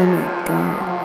Oh my god.